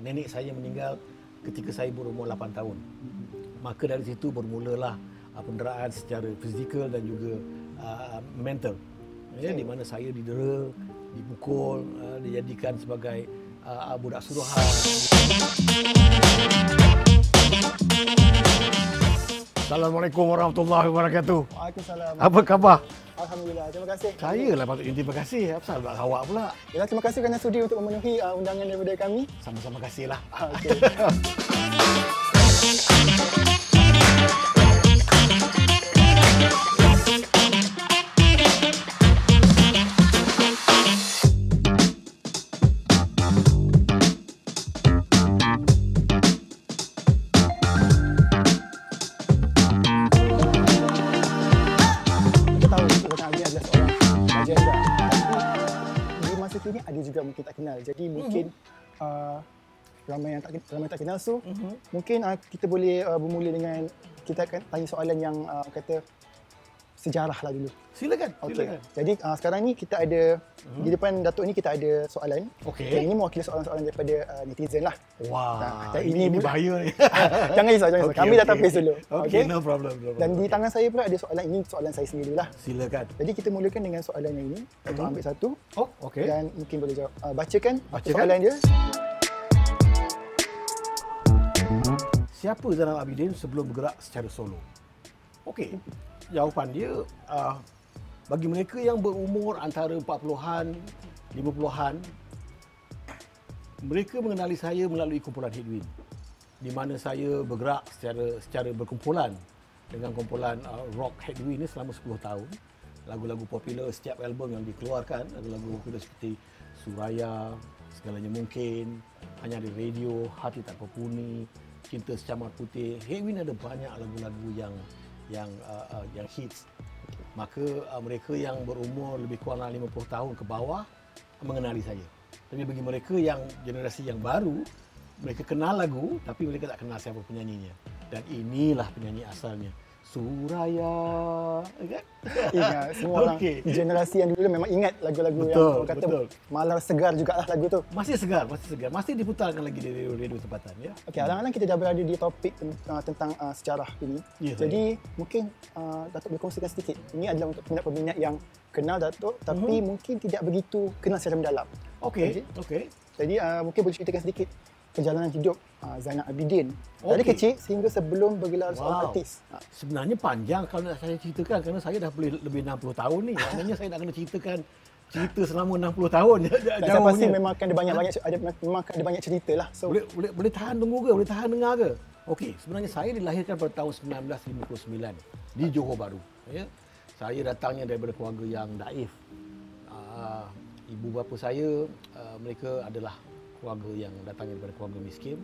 Nenek saya meninggal ketika saya berumur 8 tahun. Maka dari situ bermulalah uh, penderaan secara fizikal dan juga uh, mental. Ya, di mana saya didera, dipukul, uh, dijadikan sebagai uh, budak suruhan. Assalamualaikum warahmatullahi wabarakatuh. Waalaikumsalam. Apa khabar? Alhamdulillah. Terima kasih. Saya lah patutnya terima kasih. Apa sebab awak pula? Ya, terima kasih kerana sudi untuk memenuhi uh, undangan daripada kami. Sama-sama kasih lah. Ah, Okey. ramai yang tak ramai tak kenal so mungkin uh, kita boleh uh, bermula dengan kita akan tanya soalan yang uh, kata sejarah lah dulu. Silakan, Okey. silakan. Jadi uh, sekarang ni kita ada di depan Datuk ni kita ada soalan. Okey. Dan ini mewakili soalan-soalan daripada uh, netizen lah. Wah, Nah, ini, ini bahaya ni. jangan risau, jangan risau. Okey, Kami okey. datang face dulu. Okey, Okey? no problem. No problem. Dan di tangan saya pula ada soalan ini soalan saya sendiri lah. Silakan. Jadi kita mulakan dengan soalan yang ini. Datuk ambil satu Oh, okey. dan mungkin boleh jawab. Uh, bacakan, Bacakan. soalan dia. Siapa Zainal Abidin sebelum bergerak secara solo? Okey. Jawapan dia uh, bagi mereka yang berumur antara 40-an, 50-an, mereka mengenali saya melalui kumpulan Headwind di mana saya bergerak secara secara berkumpulan dengan kumpulan uh, rock Headwind ini selama 10 tahun. Lagu-lagu popular setiap album yang dikeluarkan, lagu-lagu popular seperti Suraya, Segalanya Mungkin, Hanya di Radio, Hati Tak Berpuni, Cinta Secamar Putih. Headwind ada banyak lagu-lagu yang yang uh, uh, yang hits. Maka uh, mereka yang berumur lebih kurang 50 tahun ke bawah mengenali saya. Tapi bagi mereka yang generasi yang baru, mereka kenal lagu tapi mereka tak kenal siapa penyanyinya. Dan inilah penyanyi asalnya. Suraya, kan? Ingat semua orang Okey. generasi yang dulu memang ingat lagu-lagu yang Betul, orang kata betul. malar segar jugalah lagu tu. Masih segar, masih segar. Masih diputarkan lagi di radio-radio tempatan ya. Okey, alang-alang kita dah berada di topik ten- uh, tentang uh, sejarah ini. Ya, Jadi mungkin uh, Datuk boleh kongsikan sedikit. Ini adalah untuk peminat-peminat yang kenal Datuk tapi Mhm. mungkin tidak begitu kenal secara mendalam. Okey, Okey. okey. Jadi uh, mungkin boleh ceritakan sedikit perjalanan hidup uh, Zainal Abidin dari Okey. kecil sehingga sebelum bergelar seorang artis. Sebenarnya panjang kalau nak saya ceritakan kerana saya dah lebih, lebih 60 tahun ni. Maknanya saya nak kena ceritakan cerita selama 60 tahun. dan saya pasti memang akan ada banyak-banyak ada memang ada banyak cerita lah. So Boleh, boleh, boleh tahan tunggu ke? Boleh tahan dengar ke? Okey, sebenarnya saya dilahirkan pada tahun 1959 di Johor Bahru. Ya. Saya datangnya daripada keluarga yang daif. Uh, ibu bapa saya, uh, mereka adalah keluarga yang datangnya daripada keluarga miskin.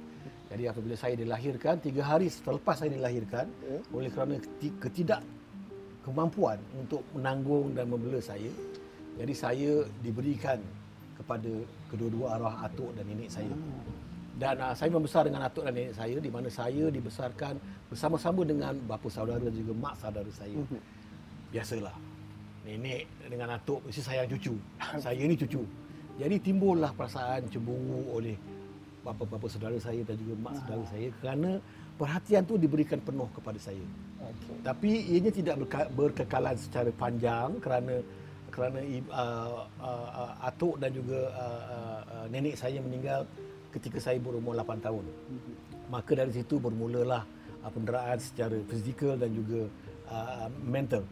Jadi apabila saya dilahirkan, tiga hari selepas saya dilahirkan, Ya. oleh kerana keti- ketidak kemampuan untuk menanggung dan membela saya, jadi saya diberikan kepada kedua-dua arwah atuk dan nenek saya. Dan uh, saya membesar dengan atuk dan nenek saya di mana saya dibesarkan bersama-sama dengan bapa saudara dan juga mak saudara saya. Biasalah. Nenek dengan atuk mesti sayang cucu. saya ni cucu. Jadi timbullah perasaan cemburu oleh bapa-bapa saudara saya dan juga mak saudara saya kerana perhatian tu diberikan penuh kepada saya. okey. Tapi ianya tidak berkekalan secara panjang kerana kerana uh, uh, uh, atuk dan juga uh, uh, uh, nenek saya meninggal ketika saya berumur 8 tahun. Maka dari situ bermulalah uh, penderaan secara fizikal dan juga uh, mental.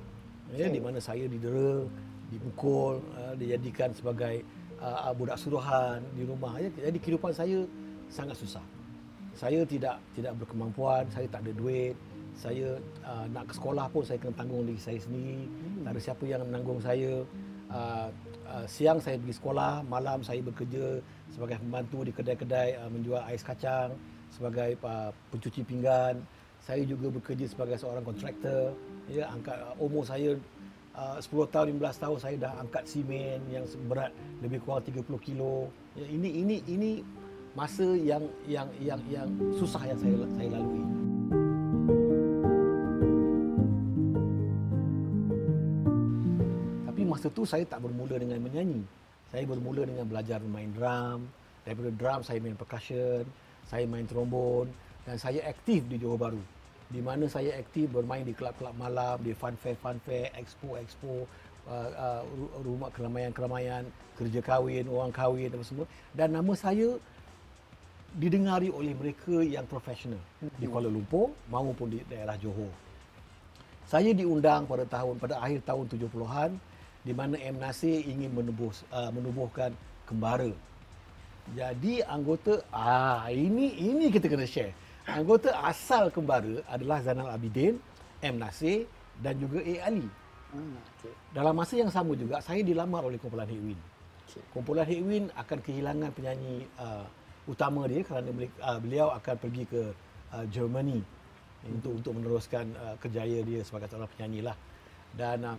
Ya, di mana saya didera, dipukul, uh, dijadikan sebagai uh, budak suruhan di rumah. Ya, jadi kehidupan saya sangat susah. Saya tidak tidak berkemampuan, saya tak ada duit. Saya uh, nak ke sekolah pun saya kena tanggung diri saya sendiri. Tak ada siapa yang menanggung saya. Uh, uh, siang saya pergi sekolah, malam saya bekerja sebagai pembantu di kedai-kedai uh, menjual ais kacang, sebagai uh, pencuci pinggan. Saya juga bekerja sebagai seorang kontraktor. Ya, angkat uh, umur saya uh, 10 tahun 15 tahun saya dah angkat simen yang berat lebih kurang 30 kilo. Ya, ini ini ini masa yang yang yang yang susah yang saya saya lalui. Tapi masa tu saya tak bermula dengan menyanyi. Saya bermula dengan belajar bermain drum, Daripada drum saya main percussion, saya main trombon dan saya aktif di Johor Bahru. Di mana saya aktif bermain di kelab-kelab malam, di fun fair, fun fair, expo, expo, uh, uh, rumah keramaian-keramaian, kerja kahwin, orang kahwin dan semua. Dan nama saya didengari oleh mereka yang profesional di Kuala Lumpur maupun di daerah Johor. Saya diundang pada tahun pada akhir tahun 70-an di mana M Nasir ingin menubuh uh, menubuhkan kembara jadi anggota ah ini ini kita kena share. Anggota asal kembara adalah Zainal Abidin, M Nasir dan juga A Ali. Hmm, okay. Dalam masa yang sama juga saya dilamar oleh kumpulan Hitwin. Okay. Kumpulan Hitwin akan kehilangan penyanyi uh, utama dia kerana uh, beliau akan pergi ke uh, Germany hmm. untuk untuk meneruskan uh, kerjaya dia sebagai seorang penyanyi lah. Dan uh,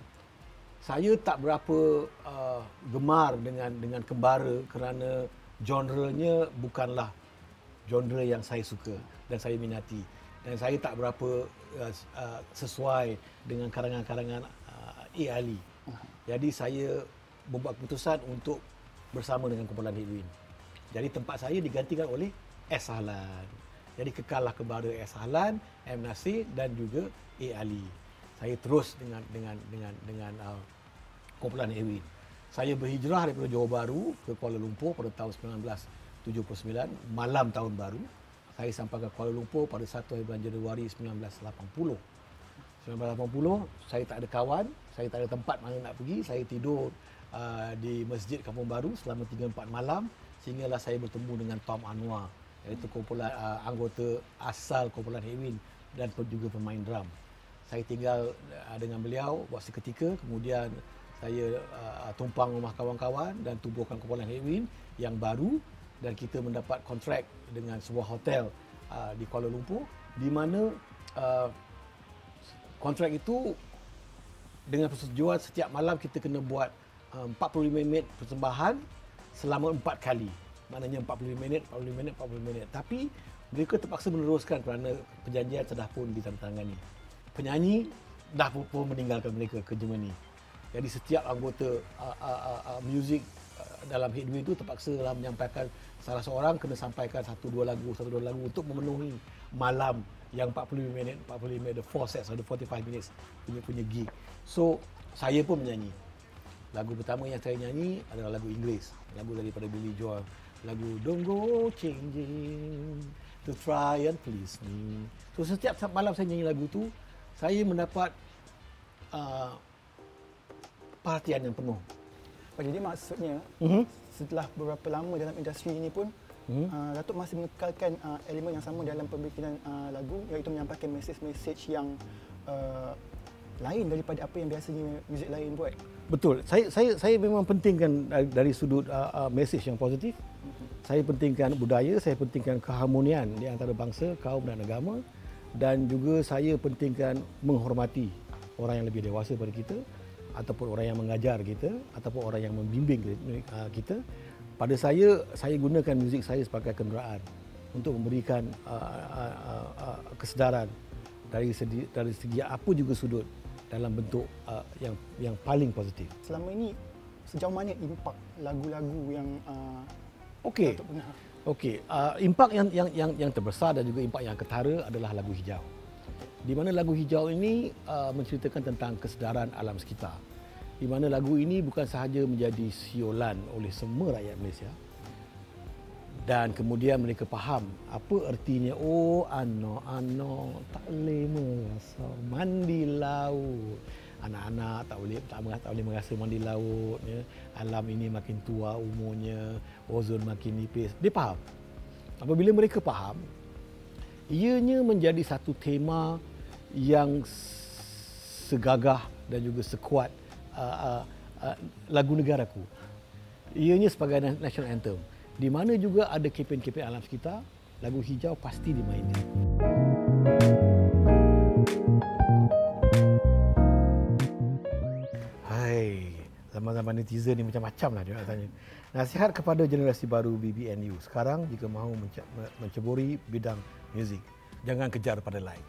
saya tak berapa uh, gemar dengan dengan kembara kerana genre-nya bukanlah genre yang saya suka dan saya minati dan saya tak berapa uh, uh, sesuai dengan karangan-karangan uh, A. Ali. Jadi saya membuat keputusan untuk bersama dengan kumpulan Hitwin. Jadi tempat saya digantikan oleh S. Halan. Jadi kekallah kembara S. Halan, M. Nasir dan juga A. Ali. Saya terus dengan dengan dengan dengan uh, kumpulan Hitwin. Saya berhijrah daripada Johor Bahru ke Kuala Lumpur pada tahun 1979, malam tahun baru. Saya sampai ke Kuala Lumpur pada 1 bulan Januari 1980. 1980, saya tak ada kawan, saya tak ada tempat mana nak pergi. Saya tidur uh, di Masjid Kampung Baru selama 3-4 malam sehinggalah saya bertemu dengan Tom Anwar iaitu kumpulan uh, anggota asal kumpulan Hewin dan juga pemain drum. Saya tinggal uh, dengan beliau waktu seketika kemudian saya uh, tumpang rumah kawan-kawan dan tubuhkan kumpulan Headwind yang baru dan kita mendapat kontrak dengan sebuah hotel uh, di Kuala Lumpur di mana uh, kontrak itu dengan persetujuan setiap malam kita kena buat uh, 45 minit persembahan selama 4 kali. Maknanya 45 minit, 45 minit, 45 minit. Tapi mereka terpaksa meneruskan kerana perjanjian sudah pun ditandatangani. Penyanyi dah pun meninggalkan mereka ke Germany. Jadi setiap anggota uh, uh, uh, uh, uh, dalam Headway itu terpaksa lah menyampaikan salah seorang kena sampaikan satu dua lagu, satu dua lagu untuk memenuhi malam yang 45 minit, 45 minit, the four sets, the 45 minutes punya punya gig. So saya pun menyanyi. Lagu pertama yang saya nyanyi adalah lagu Inggeris, lagu daripada Billy Joel, lagu Don't Go Changing to Try and Please Me. So setiap malam saya nyanyi lagu tu, saya mendapat uh, perhatian yang penuh. Oh, jadi maksudnya mm-hmm. setelah beberapa lama dalam industri ini pun mm-hmm. uh, Datuk masih mengekalkan uh, elemen yang sama dalam pembikinan uh, lagu iaitu menyampaikan mesej-mesej yang uh, lain daripada apa yang biasanya muzik lain buat. Betul. Saya saya saya memang pentingkan dari, dari sudut uh, uh, mesej yang positif. Mm-hmm. Saya pentingkan budaya, saya pentingkan keharmonian di antara bangsa, kaum dan agama dan juga saya pentingkan menghormati orang yang lebih dewasa daripada kita ataupun orang yang mengajar kita ataupun orang yang membimbing uh, kita pada saya saya gunakan muzik saya sebagai kenderaan untuk memberikan uh, uh, uh, kesedaran dari segi dari segi apa juga sudut dalam bentuk uh, yang yang paling positif. Selama ini sejauh mana impak lagu-lagu yang uh, okey. Okey, uh, impak yang yang yang yang terbesar dan juga impak yang ketara adalah lagu hijau di mana lagu hijau ini uh, menceritakan tentang kesedaran alam sekitar. Di mana lagu ini bukan sahaja menjadi siolan oleh semua rakyat Malaysia dan kemudian mereka faham apa ertinya oh ano ano tak boleh merasa mandi laut. Anak-anak tak boleh tak, tak boleh merasa mandi laut ya. alam ini makin tua umurnya ozon makin nipis. Dia faham. Apabila mereka faham ianya menjadi satu tema yang segagah dan juga sekuat uh, uh, lagu negaraku. Ianya sebagai national anthem. Di mana juga ada kempen-kempen alam sekitar, lagu hijau pasti dimainkan. Hai, zaman-zaman netizen ni macam-macam lah dia tanya. Nasihat kepada generasi baru BBNU sekarang jika mahu menceburi bidang muzik, jangan kejar pada like.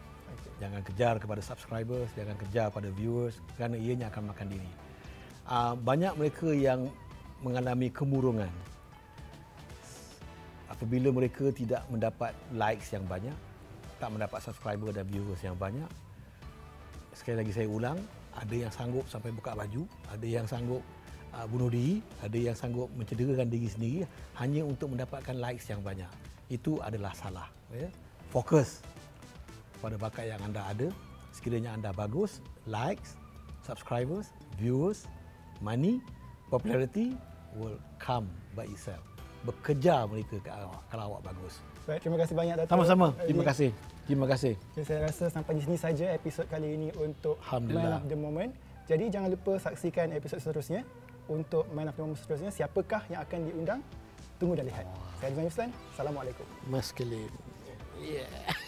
Jangan kejar kepada subscribers, jangan kejar pada viewers kerana ianya akan makan diri. Uh, banyak mereka yang mengalami kemurungan. apabila mereka tidak mendapat likes yang banyak, tak mendapat subscriber dan viewers yang banyak, sekali lagi saya ulang, ada yang sanggup sampai buka baju, ada yang sanggup uh, bunuh diri, ada yang sanggup mencederakan diri sendiri hanya untuk mendapatkan likes yang banyak. Itu adalah salah. Ya. Fokus pada bakat yang anda ada. Sekiranya anda bagus, likes, subscribers, viewers, money, popularity will come by itself. Bekerja mereka ke awak kalau awak bagus. Baik, terima kasih banyak Dato. Sama-sama. Jadi, Terima kasih. Terima kasih. Okay, saya rasa sampai di sini saja episod kali ini untuk. Man of the Moment. Jadi jangan lupa saksikan episod seterusnya untuk Man of the Moment seterusnya. Siapakah yang akan diundang? Tunggu dan lihat. Saya Azman Yuslan. Assalamualaikum. Masculine. Yeah.